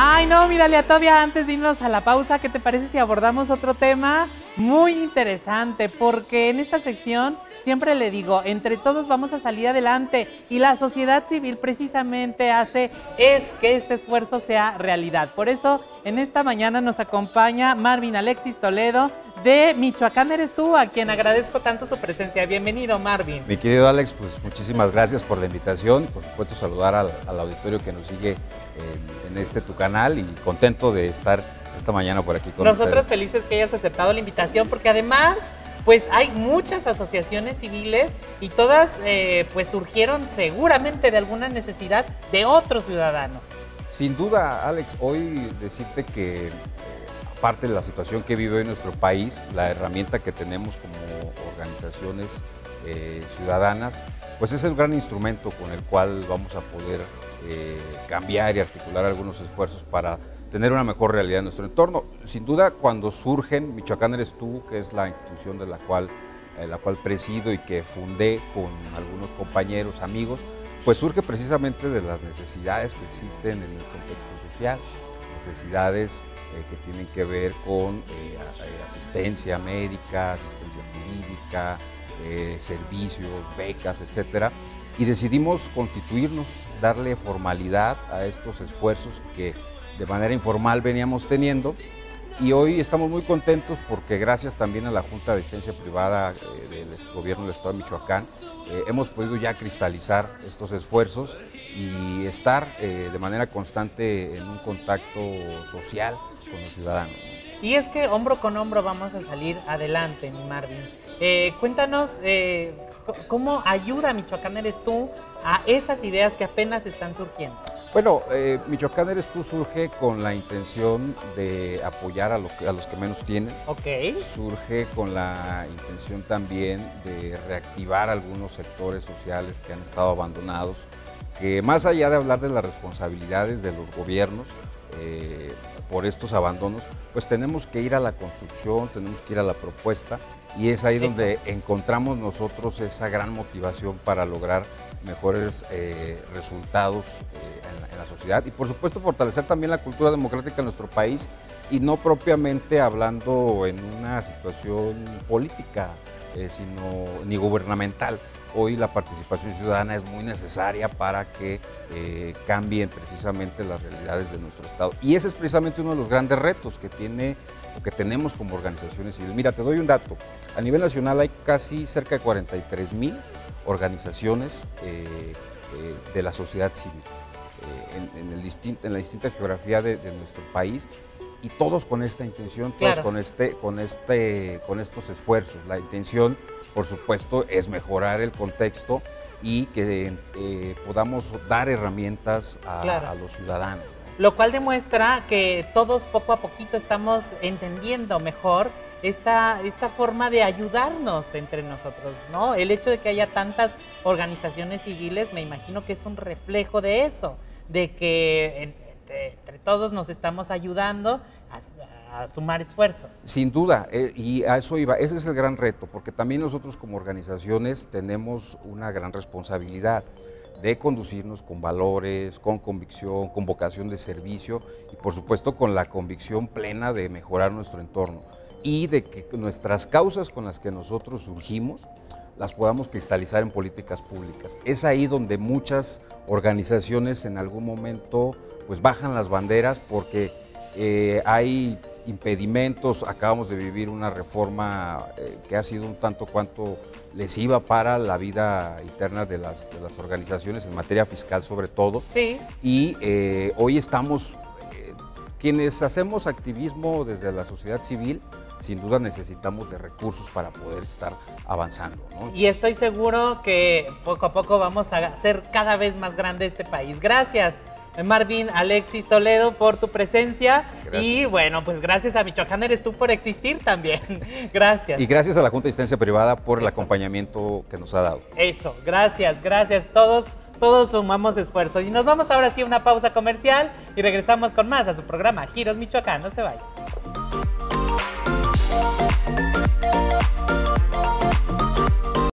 Ay, no, mírale, todavía antes de irnos a la pausa, ¿qué te parece si abordamos otro tema muy interesante? Porque en esta sección siempre le digo, entre todos vamos a salir adelante y la sociedad civil precisamente hace es que este esfuerzo sea realidad. Por eso en esta mañana nos acompaña Marvin Alexis Toledo de Michoacán Eres tú, a quien agradezco tanto su presencia. Bienvenido, Marvin. Mi querido Alex, pues muchísimas gracias por la invitación. Por supuesto, saludar al, auditorio que nos sigue en, este tu canal y contento de estar esta mañana por aquí con Nosotros felices que hayas aceptado la invitación porque además pues hay muchas asociaciones civiles y todas eh, pues surgieron seguramente de alguna necesidad de otros ciudadanos. Sin duda, Alex, hoy decirte que eh, aparte de la situación que vive hoy nuestro país, la herramienta que tenemos como organizaciones eh, ciudadanas, pues es el gran instrumento con el cual vamos a poder eh, cambiar y articular algunos esfuerzos para tener una mejor realidad en nuestro entorno. Sin duda, cuando surgen, Michoacán eres tú, que es la institución de la cual, la cual presido y que fundé con algunos compañeros, amigos, pues surge precisamente de las necesidades que existen en el contexto social, necesidades eh, que tienen que ver con eh, eh, asistencia médica, asistencia jurídica, servicios, becas, etcétera, y decidimos constituirnos, darle formalidad a estos esfuerzos que de manera informal veníamos teniendo. Y hoy estamos muy contentos porque gracias también a la Junta de Asistencia Privada del Gobierno del Estado de Michoacán, hemos podido ya cristalizar estos esfuerzos y estar eh, de manera constante en un contacto social con los ciudadanos. Y es que hombro con hombro vamos a salir adelante, mi Marvin. cuéntanos cómo ayuda Michoacán eres tú a esas ideas que apenas están surgiendo. Bueno, eh, Michoacán Eres Tú surge con la intención de apoyar a, los que menos tienen. Ok. Surge con la intención también de reactivar algunos sectores sociales que han estado abandonados, que más allá de hablar de las responsabilidades de los gobiernos eh, por estos abandonos, pues tenemos que ir a la construcción, tenemos que ir a la propuesta y es ahí donde encontramos nosotros esa gran motivación para lograr mejores eh, resultados eh, en, la, sociedad y por supuesto fortalecer también la cultura democrática en nuestro país y no propiamente hablando en una situación política, eh, sino ni gubernamental. Hoy la participación ciudadana es muy necesaria para que cambien precisamente las realidades de nuestro Estado. Y ese es precisamente uno de los grandes retos que tiene o que tenemos como organizaciones civiles. Mira, te doy un dato. A nivel nacional hay casi cerca de 43 mil organizaciones eh, eh, de la sociedad civil eh, en, la distinta geografía de, nuestro país y todos con esta intención, todos con, este, con, este, con estos esfuerzos. La intención, por supuesto, es mejorar el contexto y que podamos dar herramientas a, los ciudadanos. Lo cual demuestra que todos poco a poquito estamos entendiendo mejor esta, esta forma de ayudarnos entre nosotros, ¿no? El hecho de que haya tantas organizaciones civiles, me imagino que es un reflejo de eso, de que entre, todos nos estamos ayudando a, sumar esfuerzos. Sin duda, eh, y a eso iba, ese es el gran reto, porque también nosotros como organizaciones tenemos una gran responsabilidad de conducirnos con valores, con convicción, con vocación de servicio y por supuesto con la convicción plena de mejorar nuestro entorno y de que nuestras causas con las que nosotros surgimos las podamos cristalizar en políticas públicas. Es ahí donde muchas organizaciones en algún momento pues bajan las banderas porque eh, hay impedimentos, acabamos de vivir una reforma eh, que ha sido un tanto cuanto lesiva para la vida interna de las, de las organizaciones en materia fiscal sobre todo. Sí. Y eh, hoy estamos, quienes hacemos activismo desde la sociedad civil, sin duda necesitamos de recursos para poder estar avanzando. Y estoy seguro que poco a poco vamos a hacer cada vez más grande este país. Gracias. Marvin Alexis Toledo por tu presencia y bueno, pues gracias a Michoacán eres tú por existir también. gracias. Y gracias a la Junta de Asistencia Privada por el acompañamiento que nos ha dado. Eso, gracias, gracias todos. Todos sumamos esfuerzos y nos vamos ahora sí a una pausa comercial y regresamos con más a su programa Giros Michoacán. No se vayan.